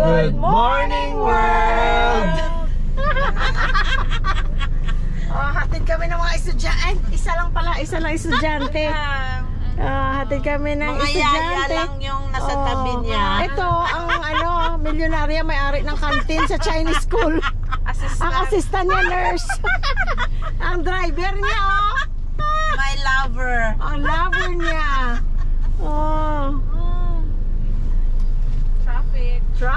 Good morning, world! oh, hatid kami ng mga estudyante. Isa lang pala, isa lang estudyante. Ah, hatid kami ng Mga estudyante. lang yung nasa Oh. tabi niya. Ito, ang ano, milyonarya may-ari ng kantin sa Chinese school. Ang assistant niya, nurse. ang driver niya, oh. My lover. Ang lover niya. Oh,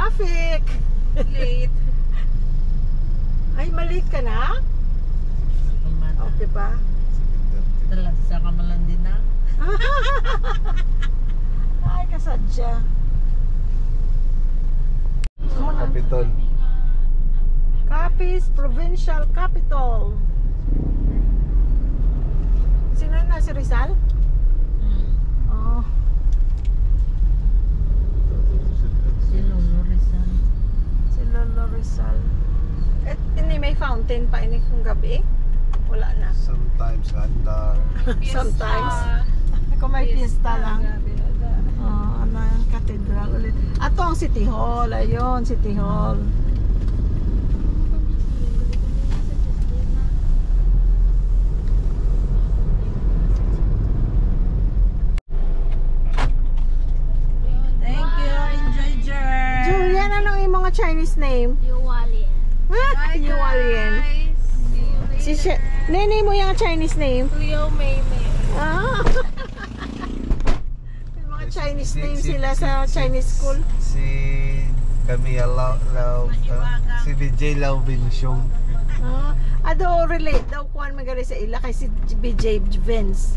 Traffic, late. Ay, maliit ka na? Okay ba? Talagsa ka man lang din na. Ay, kasadya. Capitol. Capiz Provincial Capital. Sino na si Rizal? 10 pa ini kung gabi. Wala na. Sometimes handa. Sometimes. Kung may pista lang. Oh, ano yung cathedral ulit. Ato ang City Hall. Ayun, City Hall. Thank you. Enjoy, Jer. Julian, anong yung mga Chinese name? Yung Yuwalian. Ha? Yuwalien. Si She- Nene mo yung Chinese name? Leo Maymay. Ah. May mga Chinese Si- name si- sila si- sa si- Chinese school. Si Camilla Lau, Lau, ah, si BJ Lau Binsyong. Ah, ado relate daw kuan magali sa ila kay si BJ Vince.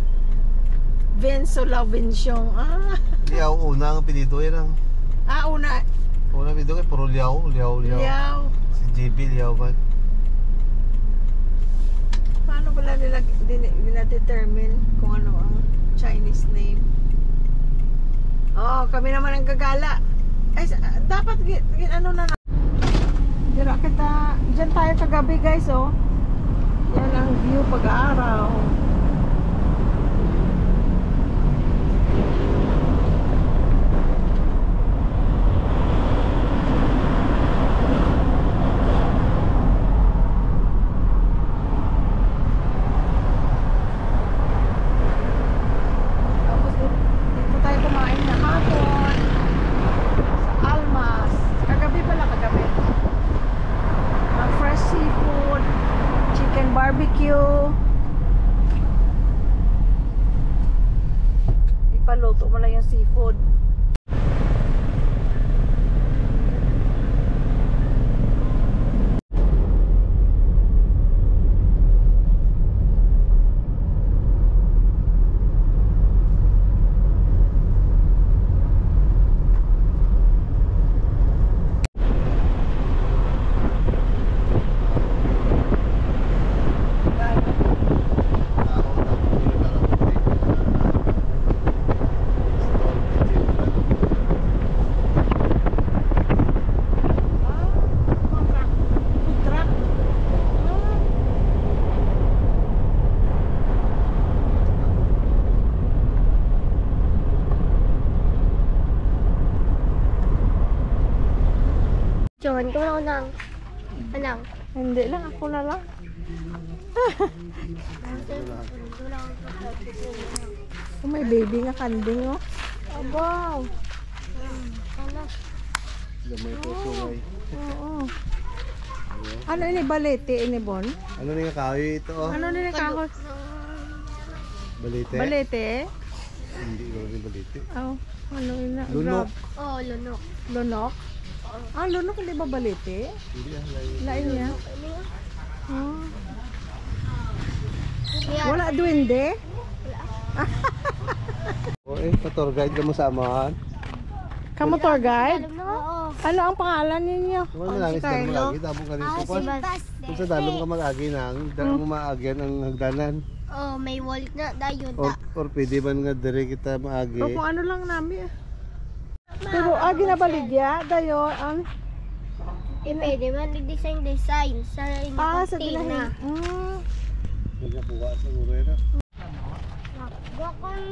Vince Olavinsyong. Ah, Liao, una ang pinito yan ang. ah una. Una ang pinito kay puro Liao, Liao, Liao. Liao. Liao man. Paano pala nila din, determine kung ano ang Chinese name? Oh, kami naman ang gagala. Ay, sa- dapat gi- gi- ano na na. Dira kita, dyan tayo kagabi guys, oh. Yan ang view pag-araw. Tapos dito, dito tayo kumain na hapon. Sa Almas. Kagabi pala, kagabi. Mga fresh seafood, chicken barbecue. Ipaluto mo lang yung seafood. Ah, mga truck. Food truck. Ah. John, kung ako nang... Anang? Hindi lang, ako na lang. Oh, may baby nga kanding, oh. Abaw. Ano? Ko sungay. Oo. Ano ini balete ini bon? Ano nga kahoy ito oh? Ano ni kakot? Balite? Balete? Hindi ko rin balite. Oh, ano ina? Lunok. Oh, lunok. Lunok? Ah, lunok hindi ba balete? Hindi ah. Lain niya. Oh. Wala duwende? O eh, pa-tour guide mo sa amahan. Kamu tour guide? Oo. Ano ang pangalan ninyo? Ano lang, si isda Carlo. mag-agi, tapong ka rin Ah, kwan. Baste. Kung sa dalong ka mag-agi na, ang dalong mo maagyan ang hagdanan. Oh, may wallet na dayon Or, ta. or pwede man nga dire kita maagi. O kung ano lang namin. Pero ah, ginabaligya, dayo, ang Eh, pwede man design design sa ah, sa inyong na. Mm. Nagkakuha siguro yun ah. Nakagakan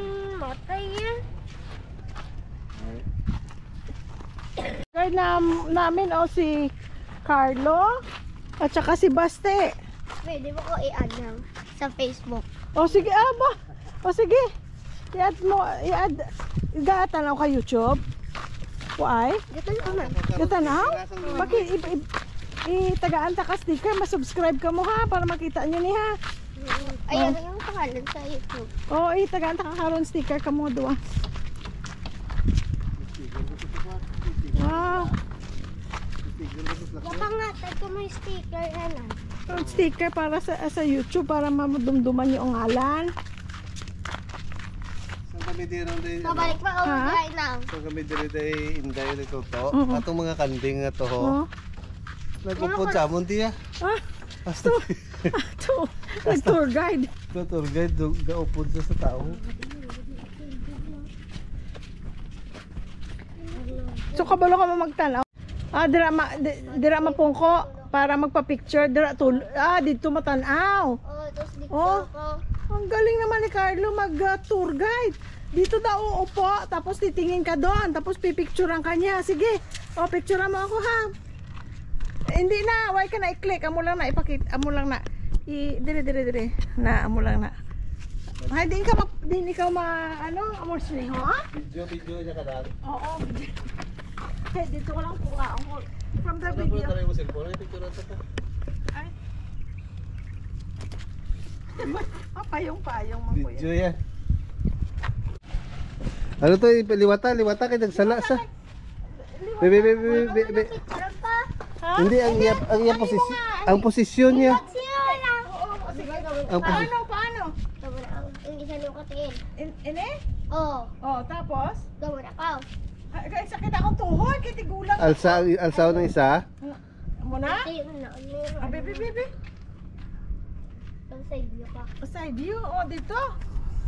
matay yan. Guard na, namin o si Carlo at saka si Baste. Pwede mo ko i-add lang sa Facebook. O sige, aba. O sige. I-add mo, i-add. Igatanaw ka YouTube. Why? Dito na? Bakit i, i, itagaan ta ka sticker, masubscribe ka mo ha para makita nyo ni ha. Ayun yung pangalan sa YouTube. O, itagaan ta ka karon sticker ka mo doon. Wow. Napangatag ko may sticker. Yung sticker para sa sa YouTube para mamudumduman yung ngalan. Kami dito day? Pabalik pa ako Ha? guys now. Saan kami dito day inday dito to? Oo. Atong mga kanding nga to ho. Oh. Nagpupod sa amon diya. Ah, Basta to. Nag-tour guide. na tour guide do gaupod sa sa tao. So kabalo ka mo magtanaw. Ah, dira ma di- dira mapungko para magpa-picture dira tul ah dito matanaw. Oh, tapos dito Oh. ako. Ang galing naman ni Carlo mag-tour guide. Dito daw uupo, tapos titingin ka doon, tapos pipicturean ka niya. Sige, o picturean mo ako ha. Eh, hindi na, why ka na i-click. Amo lang na ipakita, amo lang na. I, dire, dire, dire. Na, amo lang na. Ay, di ka, ma, di ikaw ma, ano, amo siya, ha? Video video niya kadang. Oo. Eh, dito ko lang po. Ako, from the Ano po video. tayo mo cellphone? Ay, picture ta ta. Ay. Ah, payong-payong mo po Video yan. yan. Ano to? Liwata, liwata kay nagsala sa. Be, be, be, be, be, be. Ha? Hindi ang iya ang iya posisyon ang posisyon niya. Oo. Ang posi- Paano, paano? Gawa na ako. Yung isa nung katiin. In, ini? Oh, Oh, tapos? gawa na ako. Ay, kaya sakit akong tuhod, kaya tigulang. Alsa alsa ng isa. Mo na? Ayun na. meron. Ah, baby, baby. Ang side view ka. Side view, oh, dito.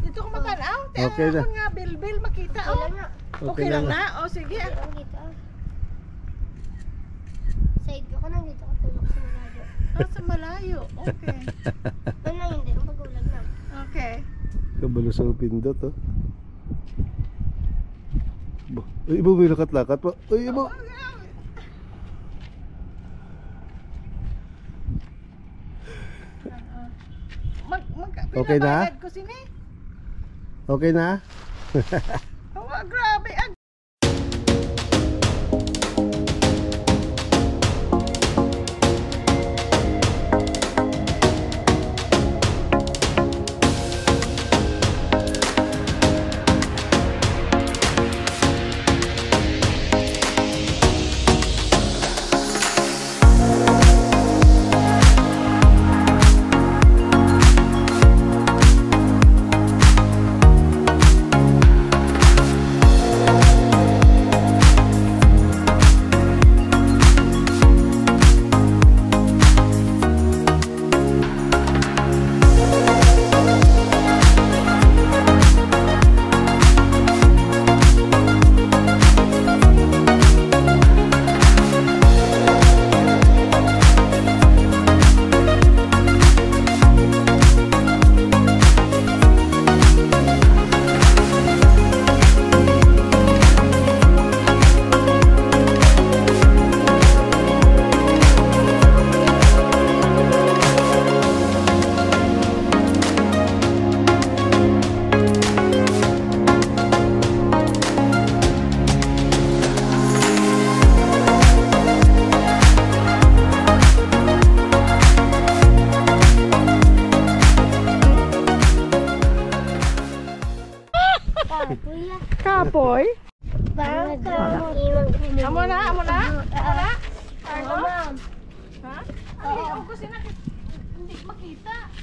Dito ko matanaw. Tiyan Okay na. ako nga, bilbil, makita, Okay oh. lang na. Okay, lang na. Oh, sige. Ang dito. Side view ka na dito ka tulog sa malayo. Ah, sa malayo. Okay. Ano lang hindi. Ang pagulag na. Okay. Kabalo sa pindot ay, ibo may lakat-lakat pa. Ay, ibo. Mag, mag, Okay na? Okay na? Oh, ah,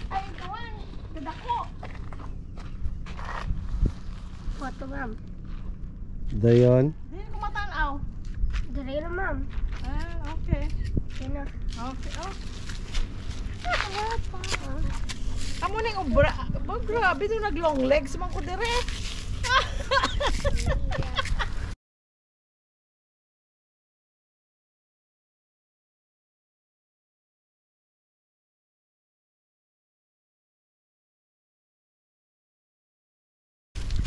Ay, kawan. Dadako. Photo, ma'am. Dayon. Hindi ko matanaw. Dire na, ma'am. Ah, okay. Yan na. Okay, oh. Amo ning ubra. Ba, grabe to nag long legs man ko dire.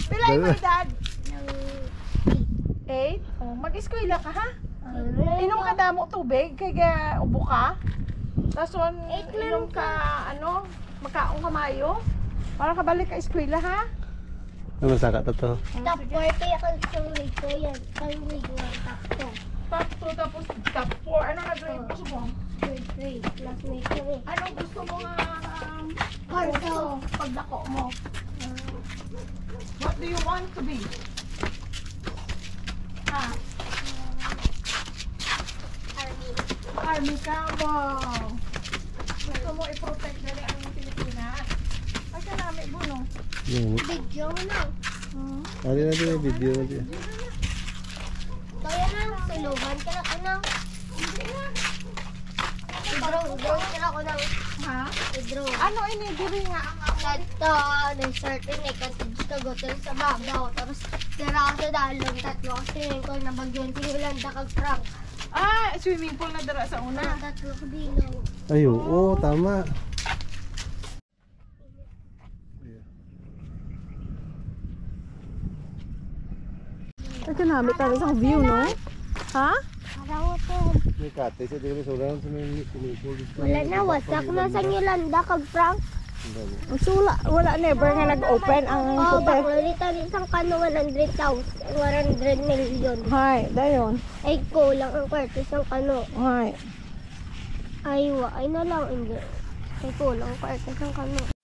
Pilay mo dad. Ng Eight? Oh, mag-eskwela ka ha? Inom ka damo tubig, kay ga ubo ka. Tapos lang inom ka, ano, makaong ka mayo. Para ka balik ka eskwela ha? Ano masaka to to? Top 4 kaya ka sa grade ko yan. Sa grade 1, top 2. Top 2 tapos top 4. Ano na grade gusto mo? Grade 3, classmate ko eh. Anong gusto mo nga um, Kanto. paglako mo? What do you want to be? Ha? Army. Army ka? Wow! Gusto mo i-protect dali ang Pilipinas? Ay, ka namin mo, no? Yung, Video na. Hmm? ali na din yung video mo din. Kaya na, tulugan ka na ko ng... Drone, drone ka na ko ng... Ha? Drone. Ano ini diri nga ang Resort din eh, katid ka gotel sa babaw. Tapos, tira ka sa dalong tatlo kasi yun ko na bagyon. Tinulan da kag prank. Ah, swimming pool na dara sa una. Tatlo ko bilog. Ay, oo, tama. Ay, kanami tayo sa view, no? Ha? May kate sa dito sa ulan sa may. Wala na, wasak na sa Yolanda kag prank. Ang sula, wala never nga nag-open ang Oh, hotel. baklo nito isang kano 100,000, 100 million. Hay, dayon. Ay, kulang ang kwarto isang kano. Hay. Ay, wa, ay na lang, hindi. Ay, kulang ang kwarto isang kano.